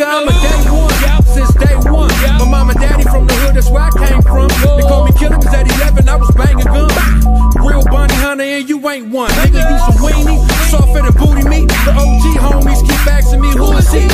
Nigga, I'm a day one, since day one. My mom and daddy from the hood, that's where I came from. They called me killer cause at 11 I was banging guns. Real Bonnie Hunter and you ain't one. Nigga, you some weenie, softer the booty meat. The OG homies keep asking me who is he?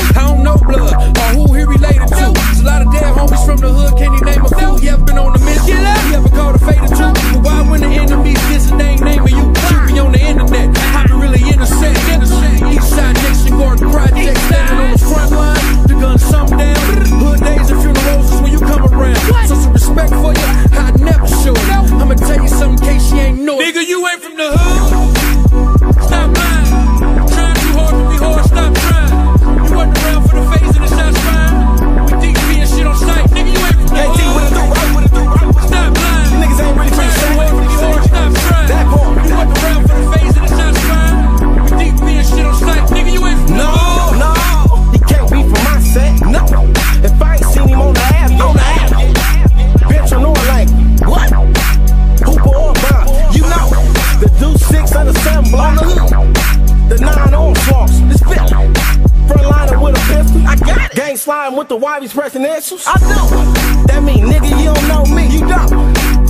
sliding with the Wives pressing answers. I do. That mean, nigga, you don't know me. You don't.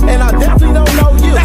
And I definitely don't know you.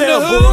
céu. Não.